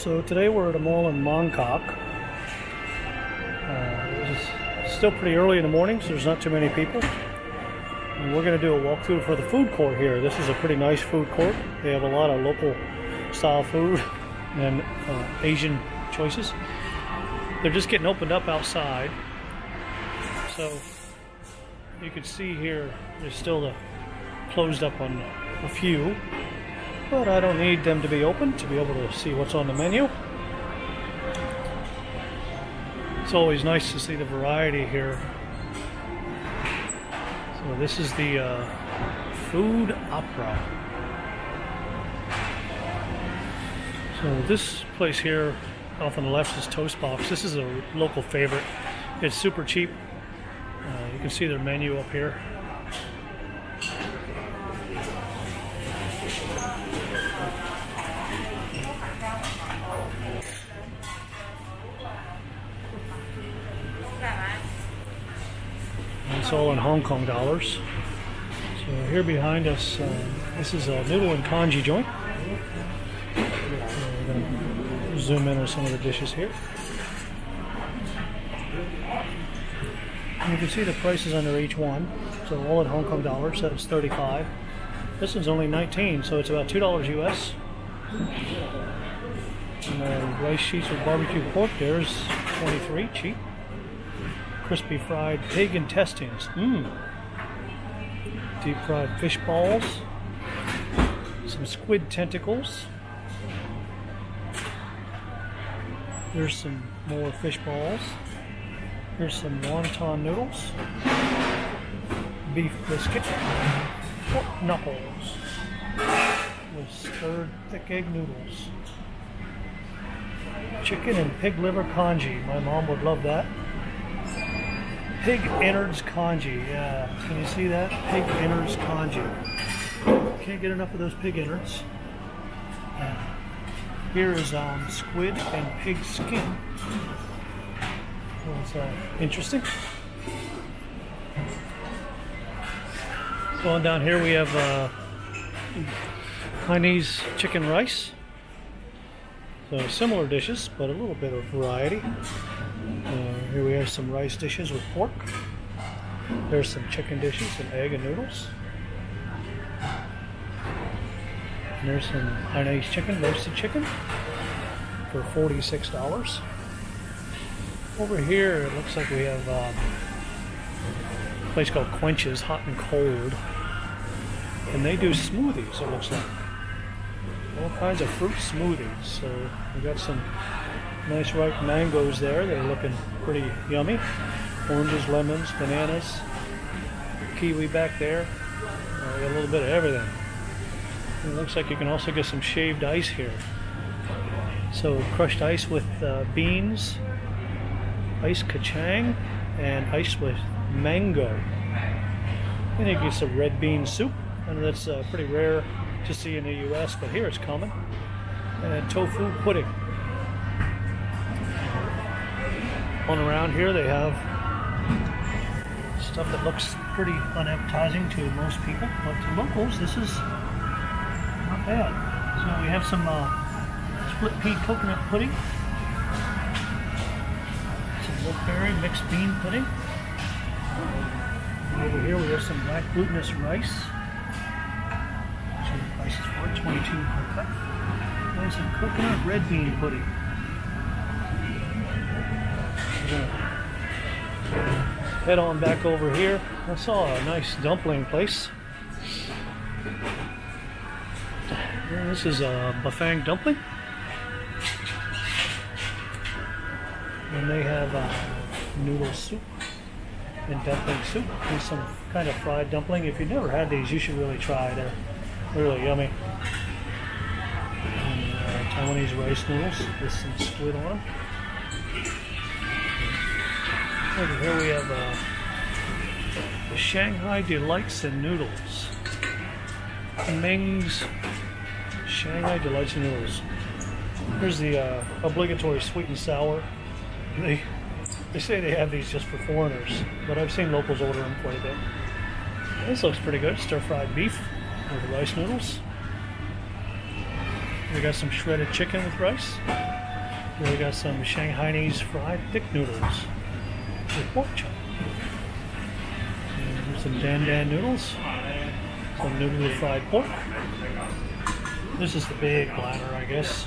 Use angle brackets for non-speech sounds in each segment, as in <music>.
So today we're at a mall in Mongkok. Uh, it's still pretty early in the morning, so there's not too many people. And we're going to do a walkthrough for the food court here. This is a pretty nice food court. They have a lot of local style food <laughs> and uh, Asian choices. They're just getting opened up outside. So you can see here, there's still the closed up on a few but I don't need them to be open to be able to see what's on the menu. It's always nice to see the variety here. So this is the uh, food opera. So this place here off on the left is Toast Box. This is a local favorite. It's super cheap. Uh, you can see their menu up here. All in Hong Kong dollars. So here behind us, uh, this is a noodle and congee joint. Uh, we're going to zoom in on some of the dishes here. And you can see the prices under each one. So all in Hong Kong dollars, that's 35. This one's only 19, so it's about $2 US. And the rice sheets with barbecue pork, there's 23, cheap crispy fried pig intestines. Mmm. Deep fried fish balls. Some squid tentacles. There's some more fish balls. Here's some wonton noodles. Beef biscuit. Pork knuckles. With stirred thick egg noodles. Chicken and pig liver congee. My mom would love that. Pig innards congee. Yeah, can you see that? Pig innards congee. Can't get enough of those pig innards. Uh, here is um, squid and pig skin. Uh, interesting. Going down here, we have uh, Chinese chicken rice. So similar dishes, but a little bit of variety. Uh, here we have some rice dishes with pork. There's some chicken dishes and egg and noodles. And there's some Hainanese chicken, roasted chicken for $46. Over here, it looks like we have um, a place called Quenches, hot and cold. And they do smoothies, it looks like. All kinds of fruit smoothies. So we got some Nice ripe mangoes there. They're looking pretty yummy. Oranges, lemons, bananas, kiwi back there. Uh, a little bit of everything. it looks like you can also get some shaved ice here. So crushed ice with uh, beans, ice kachang, and ice with mango. And you get some red bean soup, and that's uh, pretty rare to see in the U.S., but here it's common. And tofu pudding. On around here they have stuff that looks pretty unappetizing to most people, but to locals this is not bad. So we have some uh, split pea coconut pudding, some wolfberry mixed bean pudding. over here we have some black glutinous rice. So the price is for 22 per cup. And some coconut red bean pudding. Head on back over here. I saw a nice dumpling place. this is a Bafang dumpling. And they have uh, noodle soup and dumpling soup and some kind of fried dumpling. If you've never had these, you should really try. They're really yummy. And, uh, Taiwanese rice noodles with some squid on them. Here we have uh, the Shanghai Delights and Noodles. Ming's Shanghai Delights and Noodles. Here's the uh, obligatory sweet and sour. They they say they have these just for foreigners, but I've seen locals order them quite a bit. This looks pretty good. Stir fried beef with rice noodles. We got some shredded chicken with rice. We got some Shanghainese fried thick noodles with pork chop. Some Dan Dan noodles. Some noodle with fried pork. This is the big platter, I guess.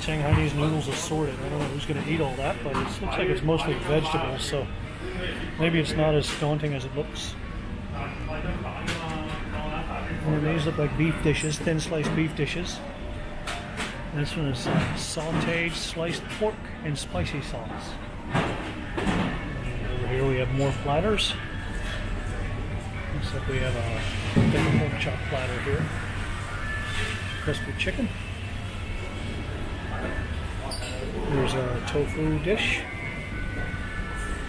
Shanghainese noodles assorted. I don't know who's going to eat all that, but it looks like it's mostly vegetables, so maybe it's not as daunting as it looks. And these look like beef dishes, thin sliced beef dishes. This one is uh, sauteed sliced pork and spicy sauce. Here we have more platters. Looks like we have a different pork chop platter here. Crispy chicken. There's a tofu dish,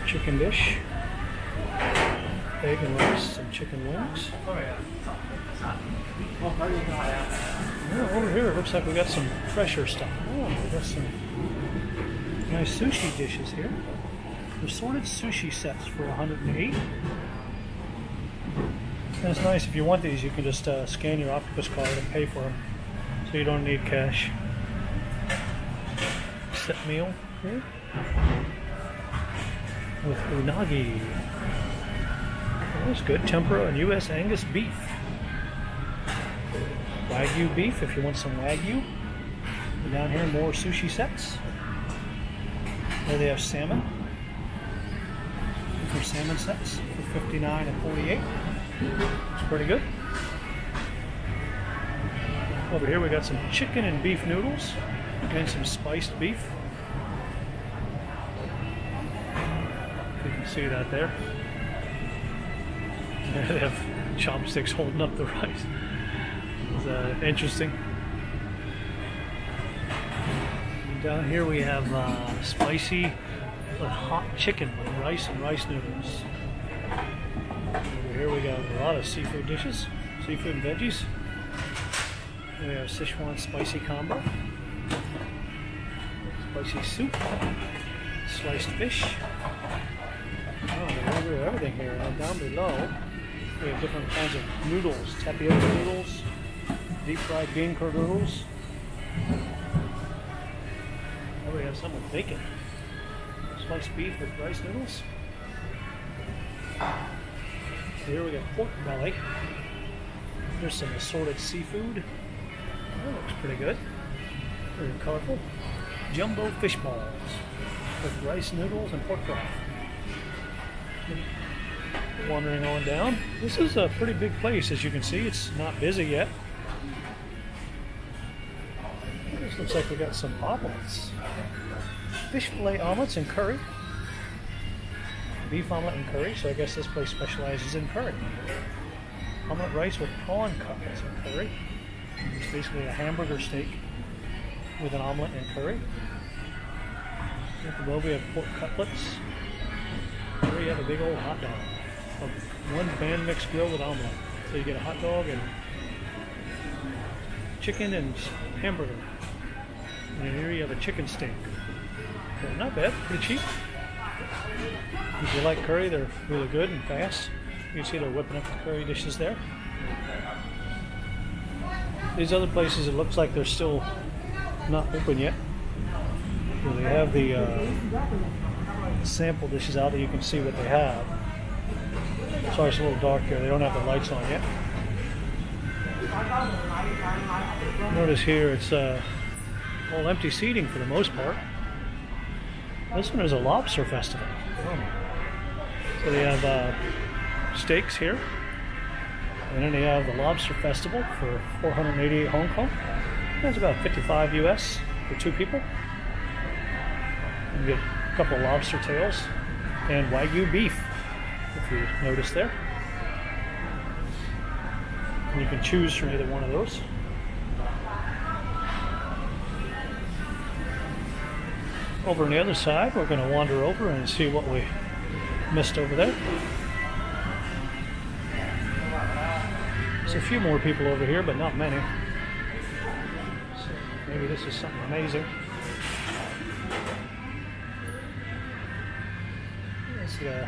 chicken dish, egg and rice, some chicken wings. Yeah, over here it looks like we got some fresher stuff. Oh, we got some nice sushi dishes here. Assorted sushi sets for 108. And it's nice if you want these, you can just uh, scan your octopus card and pay for them, so you don't need cash. Set meal here with unagi. That's good. Tempura and U.S. Angus beef. Wagyu beef if you want some Wagyu. And down here, more sushi sets. There they have salmon. Salmon sets for 59 and 48. It's pretty good. Over here we got some chicken and beef noodles and some spiced beef. You can see that there. <laughs> they have chopsticks holding up the rice. It's uh, interesting. And down here we have uh, spicy but hot chicken with rice and rice noodles. Over here we got a lot of seafood dishes, seafood and veggies. We have Sichuan spicy combo, spicy soup, sliced fish. Oh, they do everything here. And down below, we have different kinds of noodles, tapioca noodles, deep fried bean curd noodles. Oh, we have some with bacon. Sliced beef with rice noodles. Here we got pork belly. There's some assorted seafood. That looks pretty good. Very colorful. Jumbo fish balls with rice noodles and pork broth. Wandering on down. This is a pretty big place, as you can see. It's not busy yet. Looks like we got some omelets. Fish fillet omelets and curry. Beef omelet and curry, so I guess this place specializes in curry. Omelet rice with prawn cutlets and curry. It's basically a hamburger steak with an omelet and curry. Above we have pork cutlets. Here we have a big old hot dog. A one band mix grill with omelet. So you get a hot dog and chicken and hamburger. And here you have a chicken steak. Not bad, pretty cheap. If you like curry, they're really good and fast. You can see they're whipping up the curry dishes there. These other places, it looks like they're still not open yet. They have the uh, sample dishes out that you can see what they have. Sorry, it's a little dark here. They don't have the lights on yet. Notice here it's uh, all empty seating for the most part. This one is a lobster festival. So they have uh, steaks here. And then they have the Lobster Festival for 488 Hong Kong. That's about 55 US for two people. You get a couple of lobster tails and Wagyu beef, if you notice there. And you can choose from either one of those. Over on the other side, we're going to wander over and see what we missed over there. There's a few more people over here, but not many. So maybe this is something amazing. It's the uh,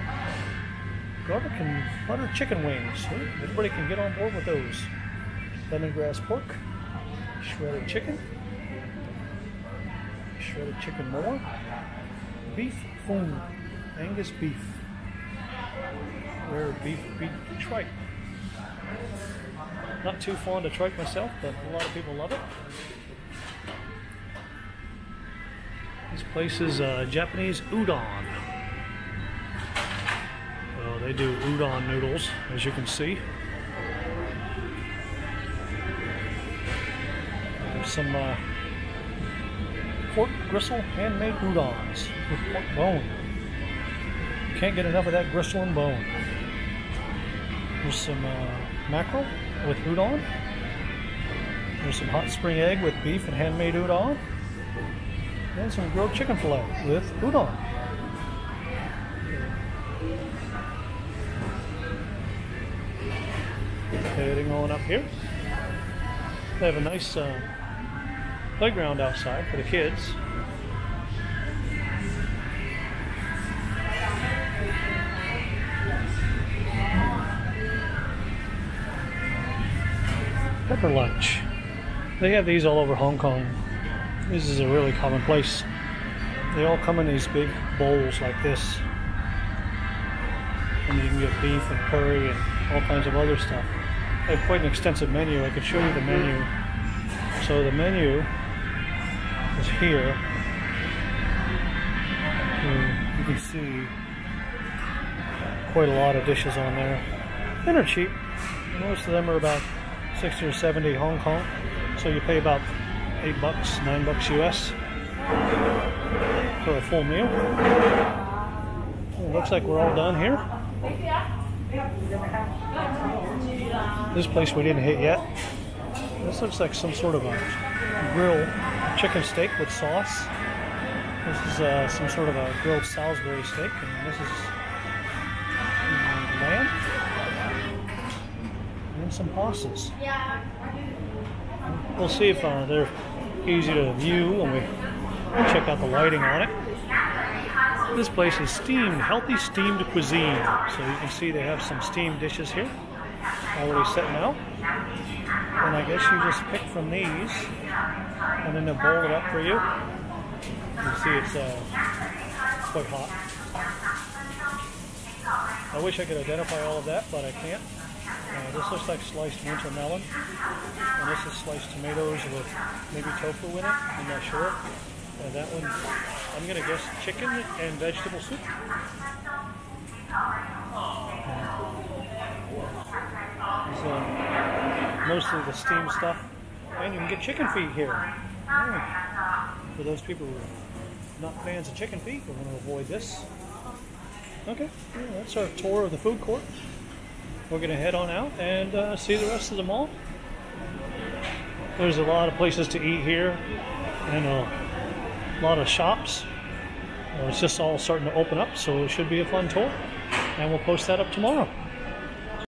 garlic and butter chicken wings. Everybody can get on board with those. Lemongrass pork, shredded chicken, shredded chicken more. Beef fond, Angus beef. Rare beef beef tripe. Not too fond of tripe myself, but a lot of people love it. This place is uh, Japanese udon. Well, they do udon noodles, as you can see. There's some uh, pork gristle handmade udons with pork bone. Can't get enough of that gristle and bone. There's some uh, mackerel with udon. There's some hot spring egg with beef and handmade udon. And some grilled chicken fillet with udon. Heading on up here. They have a nice uh, playground outside for the kids. Pepper lunch. They have these all over Hong Kong. This is a really common place. They all come in these big bowls like this. And you can get beef and curry and all kinds of other stuff. They have quite an extensive menu. I could show you the menu. So the menu is here. And you can see quite a lot of dishes on there. And they're cheap. Most of them are about 60 or 70 Hong Kong. So you pay about 8 bucks, 9 bucks US for a full meal. It looks like we're all done here. This place we didn't hit yet. This looks like some sort of a grilled chicken steak with sauce. This is uh, some sort of a grilled Salisbury steak, and this is lamb and some pastas. We'll see if uh, they're easy to view when we check out the lighting on it. This place is steamed, healthy steamed cuisine. So you can see they have some steamed dishes here already setting out. And I guess you just pick from these and then they'll boil it up for you. You see it's uh, quite hot. I wish I could identify all of that, but I can't. Uh, this looks like sliced winter melon. And this is sliced tomatoes with maybe tofu in it. I'm not sure. And that one, I'm going to guess chicken and vegetable soup. Uh, mostly the steamed stuff. And you can get chicken feet here. Yeah. For those people who are not fans of chicken feet, we're going to avoid this. Okay, yeah, that's our tour of the food court. We're going to head on out and uh, see the rest of the mall. There's a lot of places to eat here and a lot of shops. Uh, it's just all starting to open up, so it should be a fun tour. And we'll post that up tomorrow.